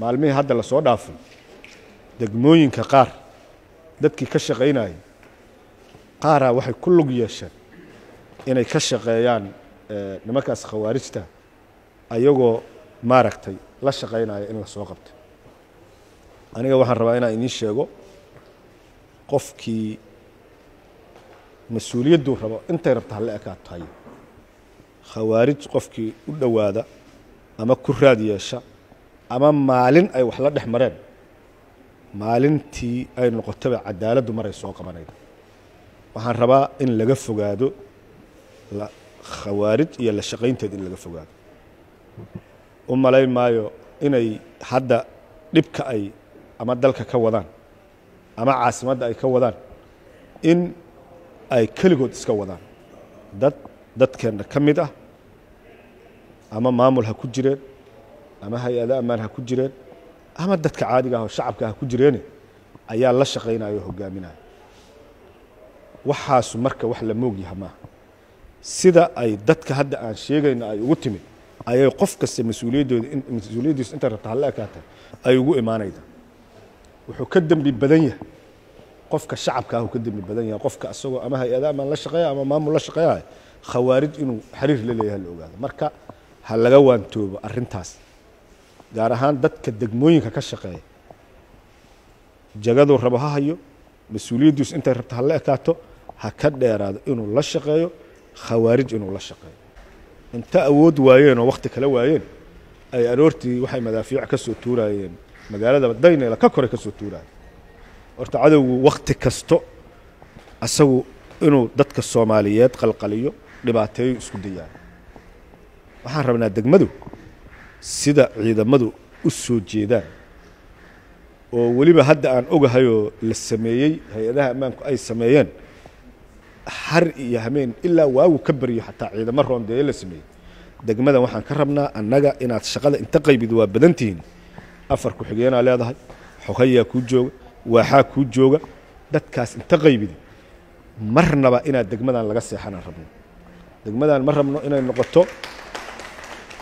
maalmihii hadda la soo dhaafay degmooyinka qaar dadkii ka shaqaynayay qaaraa waxay ku lug yeesheen inay ka shaqeeyaan nimankaas khawaarijta ayagoo maaragtay la shaqaynaya in la soo qabtay aniga waxaan rabaa inaan idiin sheego qofkii mas'uuliyadduu rabo intay rabta hala ekaato hayo khawaarij qofkii u dhowaada ama ku raad yeesha ama maalin ay wax la dhex mareen. Maalintii ay noqotaba cadaaladdu maray soo qabanayda waxaan rabaa in laga fogaado khawaarij iyo la shaqaynteed in laga fogaado. U malay maayo inay hadda dhibka ay ama dalka ka wadaan ama caasimadda ay ka wadaan in ay keligood iska wadaan. Dad dadkeenna ka mid ah ama maamul ha ku jireen ama hay'ado ammaan ha ku jireen ama dadka caadiga ah oo shacabka ha ku jireene ayaa la shaqaynaya oo waxaasu marka wax la moog yaha maaha sida ay dadka hadda aan sheegayna ay ugu timid ayay qof kasta mas'uuliyaddooda mas'uuliyaddiisu intay rabta hala ekaatay ay ugu imaanayda. Wuxuu ka dembi badan yahay. Qofka shacabka ah ka dembi badan yahay. Qofka asagoo ama hay'ada amaan la shaqeeya ama maamul la shaqeeyahay khawaarij inuu xiriir la leeyahay la ogaado. Marka ha laga waantoobo arrintaas gaar ahaan dadka degmooyinka ka shaqeeya. Jagaduu rabo ha hayo mas'uuliyaddiisu intay rabta hala ekaato ha ka dheeraado inuu la shaqeeyo khawaarij inuu la shaqeeyo. Inta awood waayeen oo wakhti kala waayeen ay aroortii waxay madaafiic ka soo tuuraayeen. Magaalada daynela ka koray ka soo tuuraayeen. Horta cadowgu wakhti kasto asagu inuu dadka soomaaliyeed qalqaliyo dhibaateeyo isku dayaan. Waxaan rabnaa degmadu sida ciidamadu u soo jeedaan oo weliba hadda aan ogahayoo la sameeyey hay'adaha ammaanku ay sameeyeen har iyo hameen ilaa waagu ka baryo xataa ciidamo roondeeye la sameeyey. Degmadan waxaan ka rabnaa annaga inaad shaqada inta qaybid waa badan tihiin. Afar ku-xigeenaa leedahay xogayaa kuu jooga waaxaa kuu jooga dadkaas inta qaybid. Marnaba inaad degmadan laga seexanaan rabno. Degmadan ma rabno inay noqoto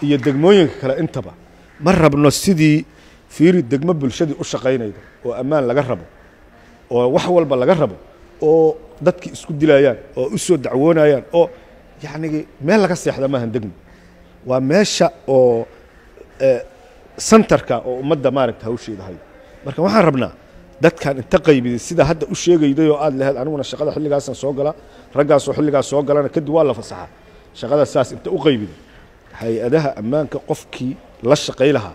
iyo degmooyinka kale intaba ma rabno sidii fiiri degmo bulshadii u shaqaynayda oo ammaan laga rabo oo wax walba laga rabo oo dadki isku dilayaan oo u soo dacwoonayaan oo yacnigi meel laga seexda maahan degmo. Waa meesha oo centerka oo ummadda maaragta hawsheeda hayo marka waxaan rabnaa dadkan inta qaybiday sida hadda u sheegayday oo aad lahayd aniguna shaqada xilligaasan soo galaa raggaasoo xilligaas soo galana kadib waa la fasaxaa shaqada saas inta u qaybiday hay'adaha ammaanka qofkii la shaqay lahaa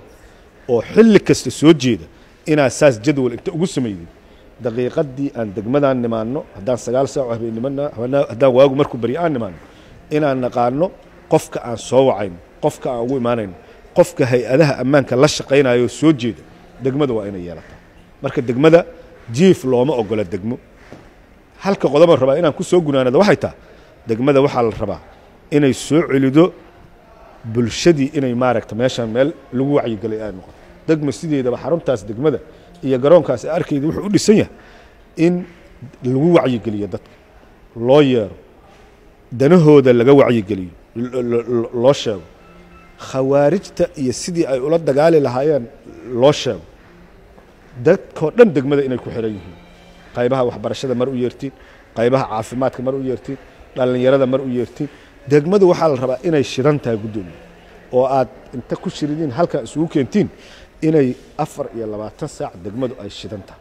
oo xilli kasta soo jeeda inaad saas jadwal inta ugu samayday daqiiqadii aan degmadaan nimaanno haddaan sagaal saac oo haddaan waagu markuu baryo aan nimaanno inaan naqaano qofka aan soo wacayno qofka aan ugu imaanayno qofka hay'adaha ammaanka la shaqaynayo soo jeeda degmada waa inay yeelataa. Marka degmada jiif looma ogola degmo. Halka qodoban rabaa inaan ku soo gunaanado waxay taha degmada waxaa la rabaa inay soo celido bulshadii inay maaragta meeshaan meel lagu wacyigelay ay noqoto degma sideedaba xaruntaas degmada iyo garoonkaas arkayda wuxuu u dhisan yahay in lagu wacyigeliyo dadka loo yeero danahooda laga wacyigeliyo loo sheego. Khawaarijta iyo sidii ay ula dagaali lahaayeen loo sheego. Dadkoo dhan degmada inay ku xiran yihiin. Qaybaha waxbarashada mar u yeertiin qaybaha caafimaadka mar u yeertiin dhallinyarada mar u yeertiin degmadu waxaa la rabaa inay shidan tahay guddoomiye oo aad inta ku shiridiin halkaa isugu keentiin inay afar iyo labaatan saac degmadu ay shidan tahay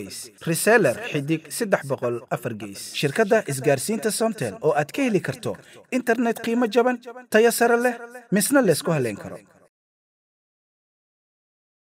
reseller xidig saddex boqol afar geys shirkadda isgaarsiinta somtel oo aad ka heli karto internet qiimo jaban tayo sare leh misna laysku haleyn karo